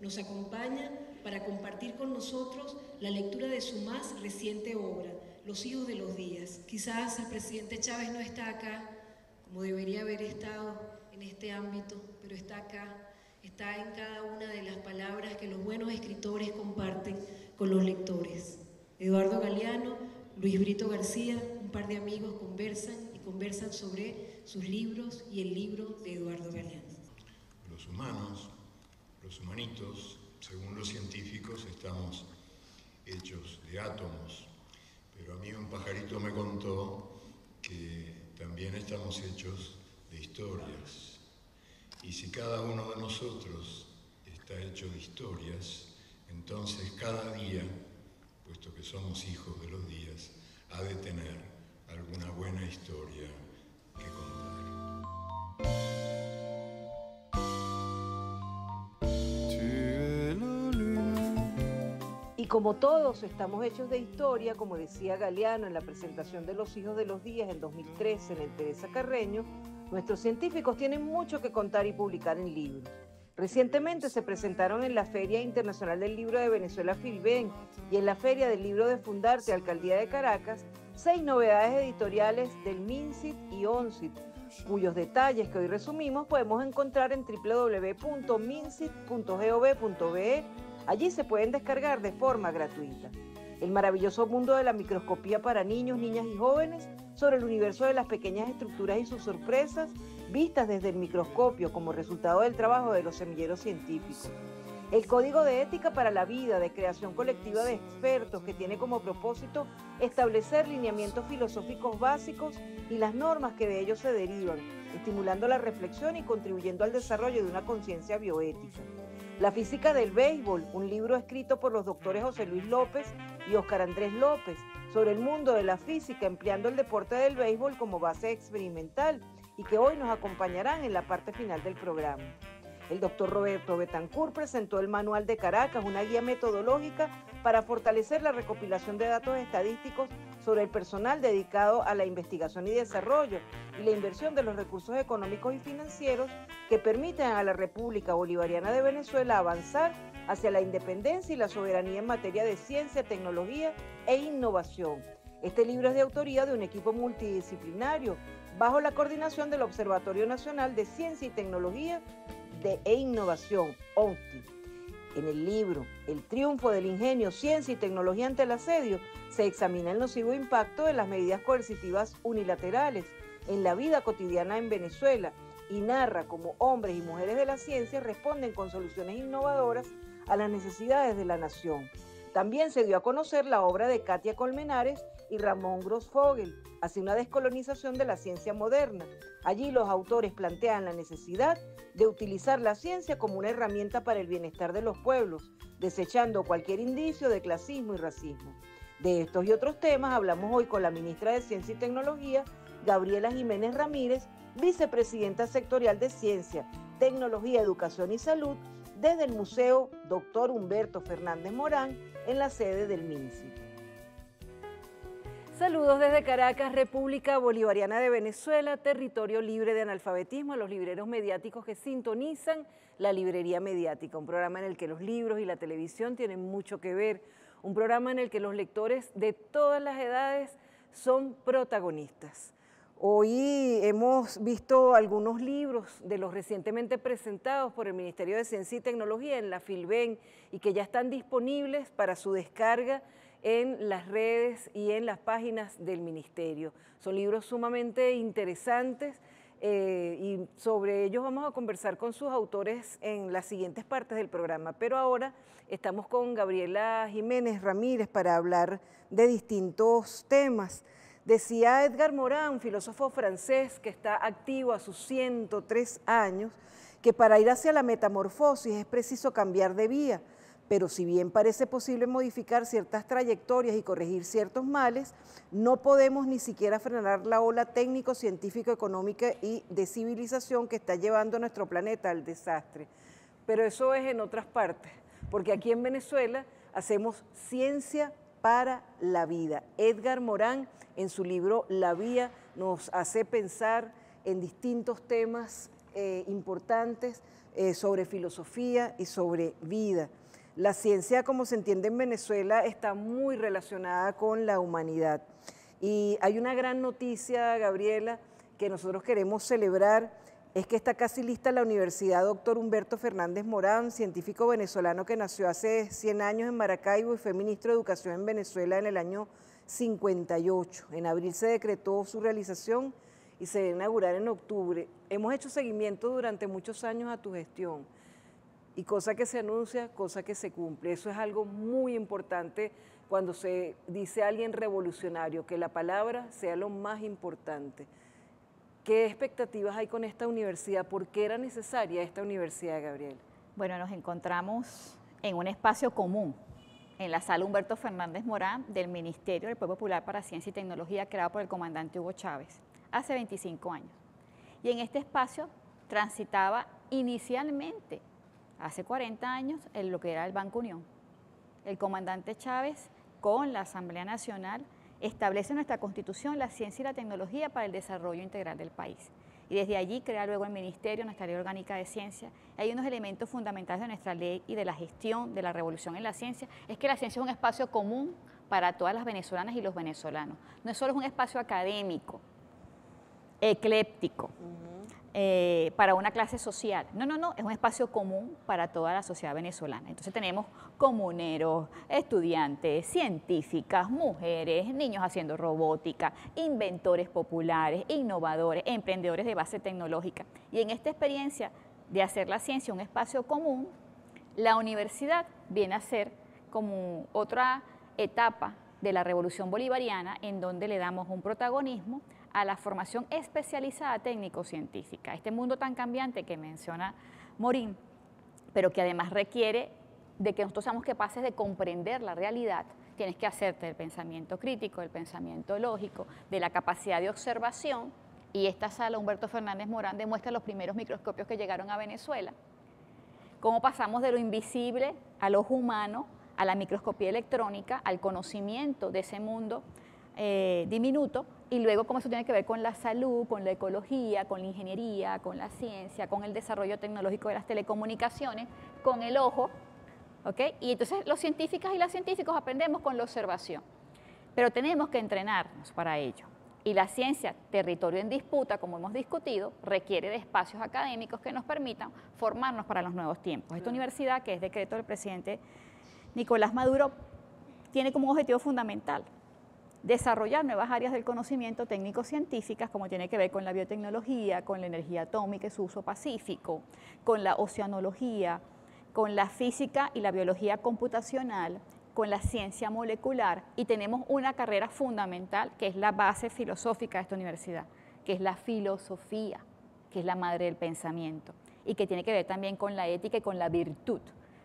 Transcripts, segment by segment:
nos acompaña para compartir con nosotros la lectura de su más reciente obra, Los hijos de los días. Quizás el presidente Chávez no está acá como debería haber estado en este ámbito, pero está acá, está en cada una de las palabras que los buenos escritores comparten con los lectores. Eduardo Galeano, Luis Brito García, un par de amigos conversan y conversan sobre sus libros y el libro de Eduardo Galeano. Los humanos, los humanitos, según los científicos, estamos hechos de átomos, pero a mí un pajarito me contó que también estamos hechos de historias. Y si cada uno de nosotros está hecho de historias, entonces cada día, puesto que somos hijos de los días, ha de tener alguna buena historia que contar. Como todos estamos hechos de historia, como decía Galeano en la presentación de Los Hijos de los Días en 2013 en el Teresa Carreño, nuestros científicos tienen mucho que contar y publicar en libros. Recientemente se presentaron en la Feria Internacional del Libro de Venezuela Filben y en la Feria del Libro de Fundarte Alcaldía de Caracas seis novedades editoriales del MINCIT y ONCIT, cuyos detalles que hoy resumimos podemos encontrar en www.mincit.gov.be Allí se pueden descargar de forma gratuita. El maravilloso mundo de la microscopía para niños, niñas y jóvenes sobre el universo de las pequeñas estructuras y sus sorpresas vistas desde el microscopio como resultado del trabajo de los semilleros científicos. El Código de Ética para la Vida de creación colectiva de expertos que tiene como propósito establecer lineamientos filosóficos básicos y las normas que de ellos se derivan, estimulando la reflexión y contribuyendo al desarrollo de una conciencia bioética. La física del béisbol, un libro escrito por los doctores José Luis López y Óscar Andrés López sobre el mundo de la física empleando el deporte del béisbol como base experimental y que hoy nos acompañarán en la parte final del programa. El doctor Roberto Betancourt presentó el Manual de Caracas, una guía metodológica para fortalecer la recopilación de datos estadísticos sobre el personal dedicado a la investigación y desarrollo y la inversión de los recursos económicos y financieros que permiten a la República Bolivariana de Venezuela avanzar hacia la independencia y la soberanía en materia de ciencia, tecnología e innovación. Este libro es de autoría de un equipo multidisciplinario bajo la coordinación del Observatorio Nacional de Ciencia y Tecnología e Innovación, ONCTI. En el libro El triunfo del ingenio, ciencia y tecnología ante el asedio, se examina el nocivo impacto de las medidas coercitivas unilaterales en la vida cotidiana en Venezuela y narra cómo hombres y mujeres de la ciencia responden con soluciones innovadoras a las necesidades de la nación. También se dio a conocer la obra de Katia Colmenares y Ramón Grossfogel, hacia una descolonización de la ciencia moderna. Allí los autores plantean la necesidad de utilizar la ciencia como una herramienta para el bienestar de los pueblos, desechando cualquier indicio de clasismo y racismo. De estos y otros temas hablamos hoy con la ministra de Ciencia y Tecnología, Gabriela Jiménez Ramírez, vicepresidenta sectorial de Ciencia, Tecnología, Educación y Salud, desde el Museo Dr. Humberto Fernández Morán, en la sede del MINSI. Saludos desde Caracas, República Bolivariana de Venezuela, territorio libre de analfabetismo, a los libreros mediáticos que sintonizan la librería mediática, un programa en el que los libros y la televisión tienen mucho que ver, un programa en el que los lectores de todas las edades son protagonistas. Hoy hemos visto algunos libros de los recientemente presentados por el Ministerio de Ciencia y Tecnología en la Filben y que ya están disponibles para su descarga en las redes y en las páginas del Ministerio. Son libros sumamente interesantes eh, y sobre ellos vamos a conversar con sus autores en las siguientes partes del programa. Pero ahora estamos con Gabriela Jiménez Ramírez para hablar de distintos temas. Decía Edgar Morán, filósofo francés que está activo a sus 103 años, que para ir hacia la metamorfosis es preciso cambiar de vía pero si bien parece posible modificar ciertas trayectorias y corregir ciertos males, no podemos ni siquiera frenar la ola técnico, científico, económica y de civilización que está llevando a nuestro planeta al desastre. Pero eso es en otras partes, porque aquí en Venezuela hacemos ciencia para la vida. Edgar Morán, en su libro La Vía, nos hace pensar en distintos temas eh, importantes eh, sobre filosofía y sobre vida. La ciencia, como se entiende en Venezuela, está muy relacionada con la humanidad. Y hay una gran noticia, Gabriela, que nosotros queremos celebrar, es que está casi lista la Universidad Doctor Humberto Fernández Morán, científico venezolano que nació hace 100 años en Maracaibo y fue ministro de Educación en Venezuela en el año 58. En abril se decretó su realización y se va a inaugurar en octubre. Hemos hecho seguimiento durante muchos años a tu gestión y cosa que se anuncia, cosa que se cumple. Eso es algo muy importante cuando se dice a alguien revolucionario, que la palabra sea lo más importante. ¿Qué expectativas hay con esta universidad? ¿Por qué era necesaria esta universidad, Gabriel? Bueno, nos encontramos en un espacio común, en la sala Humberto Fernández Morán del Ministerio del Pueblo Popular para Ciencia y Tecnología, creado por el comandante Hugo Chávez, hace 25 años. Y en este espacio transitaba inicialmente hace 40 años en lo que era el Banco Unión. El comandante Chávez, con la Asamblea Nacional, establece en nuestra Constitución la ciencia y la tecnología para el desarrollo integral del país. Y desde allí crea luego el Ministerio, nuestra Ley Orgánica de Ciencia. Hay unos elementos fundamentales de nuestra ley y de la gestión de la revolución en la ciencia, es que la ciencia es un espacio común para todas las venezolanas y los venezolanos. No es solo un espacio académico, ecléptico. Eh, para una clase social. No, no, no, es un espacio común para toda la sociedad venezolana. Entonces tenemos comuneros, estudiantes, científicas, mujeres, niños haciendo robótica, inventores populares, innovadores, emprendedores de base tecnológica. Y en esta experiencia de hacer la ciencia un espacio común, la universidad viene a ser como otra etapa de la revolución bolivariana en donde le damos un protagonismo a la formación especializada técnico-científica. Este mundo tan cambiante que menciona Morín, pero que además requiere de que nosotros seamos capaces de comprender la realidad, tienes que hacerte el pensamiento crítico, el pensamiento lógico, de la capacidad de observación, y esta sala Humberto Fernández Morán demuestra los primeros microscopios que llegaron a Venezuela, cómo pasamos de lo invisible al ojo humano, a la microscopía electrónica, al conocimiento de ese mundo eh, diminuto, y luego cómo eso tiene que ver con la salud, con la ecología, con la ingeniería, con la ciencia, con el desarrollo tecnológico de las telecomunicaciones, con el ojo, ¿ok? Y entonces los científicas y las científicos aprendemos con la observación, pero tenemos que entrenarnos para ello. Y la ciencia, territorio en disputa, como hemos discutido, requiere de espacios académicos que nos permitan formarnos para los nuevos tiempos. Esta universidad, que es decreto del presidente Nicolás Maduro, tiene como objetivo fundamental desarrollar nuevas áreas del conocimiento técnico-científicas, como tiene que ver con la biotecnología, con la energía atómica y su uso pacífico, con la oceanología, con la física y la biología computacional, con la ciencia molecular y tenemos una carrera fundamental que es la base filosófica de esta universidad, que es la filosofía, que es la madre del pensamiento y que tiene que ver también con la ética y con la virtud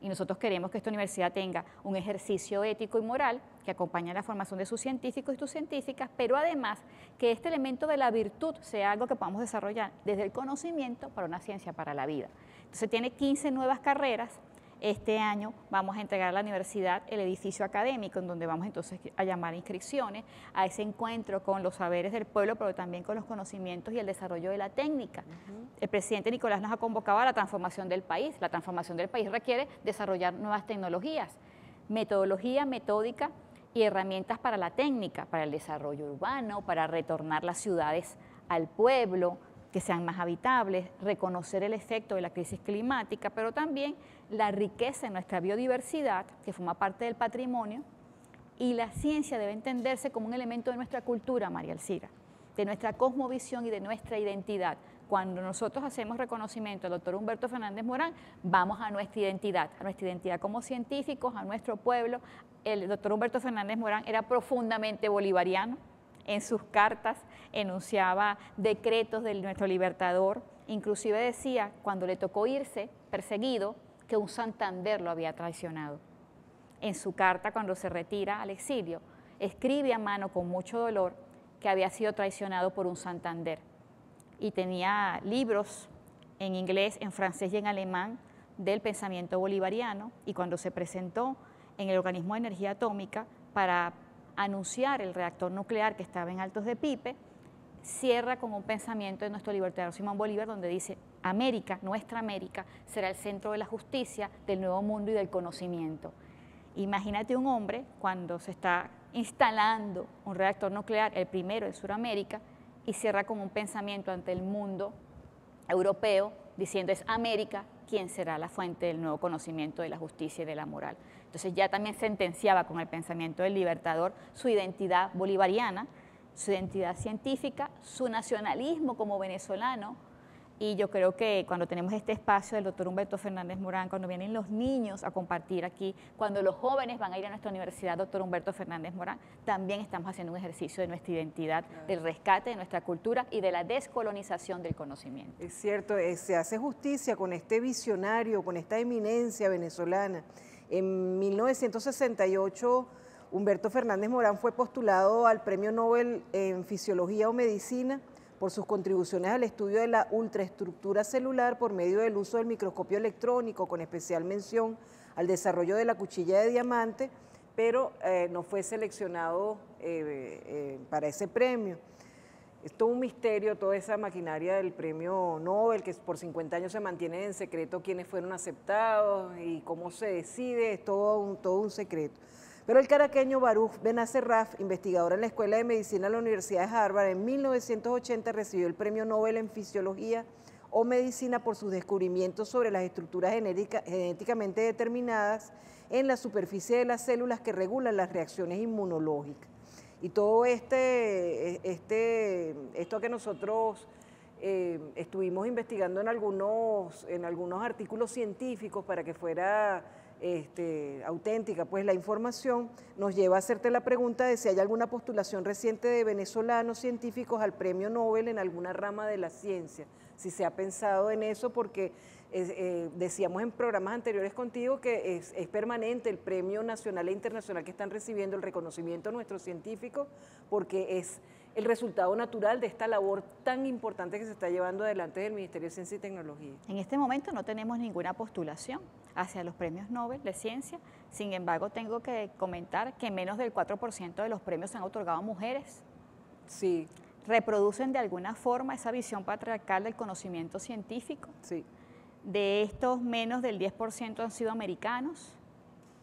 y nosotros queremos que esta universidad tenga un ejercicio ético y moral que acompañe la formación de sus científicos y sus científicas, pero además que este elemento de la virtud sea algo que podamos desarrollar desde el conocimiento para una ciencia para la vida. Entonces tiene 15 nuevas carreras este año vamos a entregar a la universidad el edificio académico, en donde vamos entonces a llamar inscripciones a ese encuentro con los saberes del pueblo, pero también con los conocimientos y el desarrollo de la técnica. El presidente Nicolás nos ha convocado a la transformación del país. La transformación del país requiere desarrollar nuevas tecnologías, metodología, metódica y herramientas para la técnica, para el desarrollo urbano, para retornar las ciudades al pueblo, que sean más habitables, reconocer el efecto de la crisis climática, pero también la riqueza en nuestra biodiversidad, que forma parte del patrimonio, y la ciencia debe entenderse como un elemento de nuestra cultura, María Alcira, de nuestra cosmovisión y de nuestra identidad. Cuando nosotros hacemos reconocimiento al doctor Humberto Fernández Morán, vamos a nuestra identidad, a nuestra identidad como científicos, a nuestro pueblo. El doctor Humberto Fernández Morán era profundamente bolivariano, en sus cartas enunciaba decretos de nuestro libertador, inclusive decía, cuando le tocó irse perseguido, que un Santander lo había traicionado. en su carta cuando se retira al exilio, escribe a mano con mucho dolor que había sido traicionado por un Santander. Y tenía libros en inglés, en francés y en alemán del pensamiento bolivariano. Y cuando se presentó en el organismo de energía atómica para anunciar el reactor nuclear que estaba en Altos de Pipe, cierra con un pensamiento de nuestro libertador Simón Bolívar donde dice, América, nuestra América, será el centro de la justicia, del nuevo mundo y del conocimiento. Imagínate un hombre cuando se está instalando un reactor nuclear, el primero en Sudamérica, y cierra con un pensamiento ante el mundo europeo diciendo es América quien será la fuente del nuevo conocimiento de la justicia y de la moral. Entonces ya también sentenciaba con el pensamiento del libertador su identidad bolivariana, su identidad científica, su nacionalismo como venezolano, y yo creo que cuando tenemos este espacio del doctor Humberto Fernández Morán, cuando vienen los niños a compartir aquí, cuando los jóvenes van a ir a nuestra universidad, doctor Humberto Fernández Morán, también estamos haciendo un ejercicio de nuestra identidad, del rescate de nuestra cultura y de la descolonización del conocimiento. Es cierto, eh, se hace justicia con este visionario, con esta eminencia venezolana. En 1968, Humberto Fernández Morán fue postulado al Premio Nobel en Fisiología o Medicina por sus contribuciones al estudio de la ultraestructura celular por medio del uso del microscopio electrónico, con especial mención al desarrollo de la cuchilla de diamante, pero eh, no fue seleccionado eh, eh, para ese premio. Es todo un misterio, toda esa maquinaria del premio Nobel, que por 50 años se mantiene en secreto quiénes fueron aceptados y cómo se decide, es todo un, todo un secreto. Pero el caraqueño Baruch Benacerraf, investigador en la Escuela de Medicina de la Universidad de Harvard, en 1980 recibió el Premio Nobel en Fisiología o Medicina por sus descubrimientos sobre las estructuras genéticamente determinadas en la superficie de las células que regulan las reacciones inmunológicas. Y todo este, este esto que nosotros eh, estuvimos investigando en algunos, en algunos artículos científicos para que fuera este, auténtica, pues la información nos lleva a hacerte la pregunta de si hay alguna postulación reciente de venezolanos científicos al premio Nobel en alguna rama de la ciencia, si se ha pensado en eso, porque eh, decíamos en programas anteriores contigo que es, es, permanente el premio nacional e internacional que están recibiendo el reconocimiento a nuestros científicos, porque es el resultado natural de esta labor tan importante que se está llevando adelante del Ministerio de Ciencia y Tecnología. En este momento no tenemos ninguna postulación hacia los premios Nobel de Ciencia, sin embargo tengo que comentar que menos del 4% de los premios se han otorgado a mujeres. Sí. ¿Reproducen de alguna forma esa visión patriarcal del conocimiento científico? Sí. De estos, menos del 10% han sido americanos.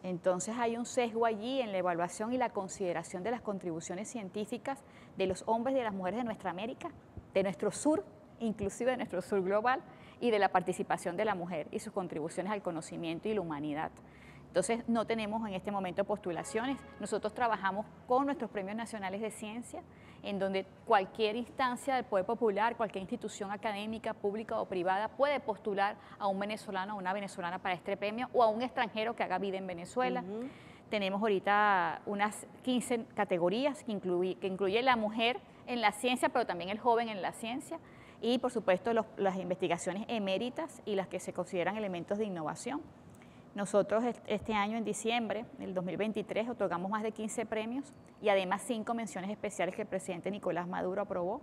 Entonces hay un sesgo allí en la evaluación y la consideración de las contribuciones científicas de los hombres y de las mujeres de nuestra América, de nuestro sur, inclusive de nuestro sur global, y de la participación de la mujer y sus contribuciones al conocimiento y la humanidad. Entonces no tenemos en este momento postulaciones. Nosotros trabajamos con nuestros premios nacionales de ciencia, en donde cualquier instancia del poder popular, cualquier institución académica, pública o privada puede postular a un venezolano o una venezolana para este premio o a un extranjero que haga vida en Venezuela. Tenemos ahorita unas 15 categorías que, incluye, que incluye la mujer en la ciencia, pero también el joven en la ciencia y por supuesto las investigaciones eméritas y las que se consideran elementos de innovación. Nosotros este año, en diciembre del 2023, otorgamos más de 15 premios y además cinco menciones especiales que el presidente Nicolás Maduro aprobó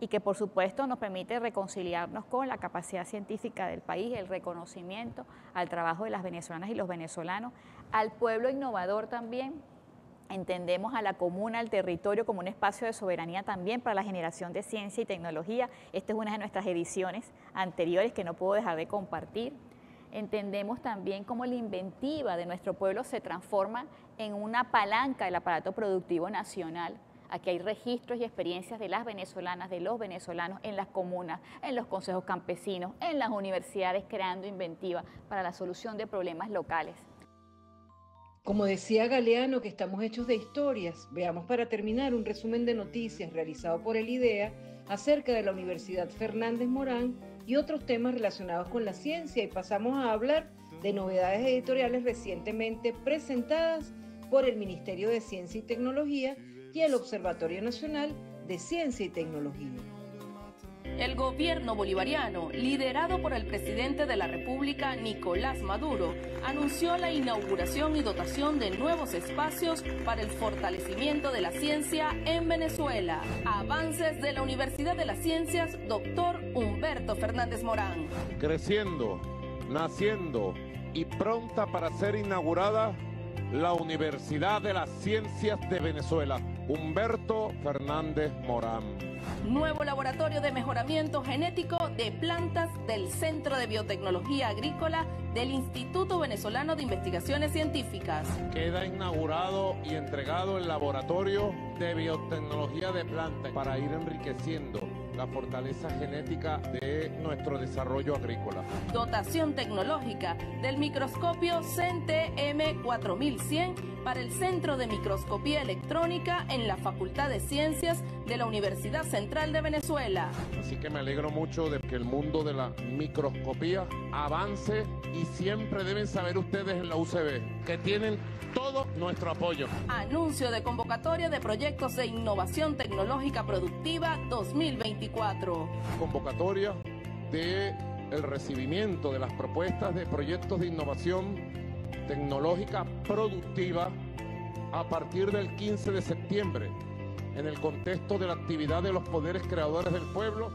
y que por supuesto nos permite reconciliarnos con la capacidad científica del país, el reconocimiento al trabajo de las venezolanas y los venezolanos, al pueblo innovador también. Entendemos a la comuna, al territorio como un espacio de soberanía también para la generación de ciencia y tecnología. Esta es una de nuestras ediciones anteriores que no puedo dejar de compartir entendemos también cómo la inventiva de nuestro pueblo se transforma en una palanca del aparato productivo nacional. Aquí hay registros y experiencias de las venezolanas, de los venezolanos en las comunas, en los consejos campesinos, en las universidades, creando inventiva para la solución de problemas locales. Como decía Galeano, que estamos hechos de historias, veamos para terminar un resumen de noticias realizado por el IDEA acerca de la Universidad Fernández Morán y otros temas relacionados con la ciencia y pasamos a hablar de novedades editoriales recientemente presentadas por el Ministerio de Ciencia y Tecnología y el Observatorio Nacional de Ciencia y Tecnología. El gobierno bolivariano, liderado por el presidente de la República, Nicolás Maduro, anunció la inauguración y dotación de nuevos espacios para el fortalecimiento de la ciencia en Venezuela. Avances de la Universidad de las Ciencias, doctor Humberto Fernández Morán. Creciendo, naciendo y pronta para ser inaugurada la Universidad de las Ciencias de Venezuela. Humberto Fernández Morán. Nuevo laboratorio de mejoramiento genético de plantas del Centro de Biotecnología Agrícola del Instituto Venezolano de Investigaciones Científicas. Queda inaugurado y entregado el laboratorio de biotecnología de plantas para ir enriqueciendo la fortaleza genética de nuestro desarrollo agrícola. Dotación tecnológica del microscopio CNTM 4100 para el Centro de Microscopía Electrónica en la Facultad de Ciencias de la Universidad Central de Venezuela. Así que me alegro mucho de que el mundo de la microscopía avance y siempre deben saber ustedes en la UCB que tienen todo nuestro apoyo. Anuncio de convocatoria de proyectos de innovación tecnológica productiva 2024. Convocatoria de el recibimiento de las propuestas de proyectos de innovación tecnológica productiva a partir del 15 de septiembre en el contexto de la actividad de los poderes creadores del pueblo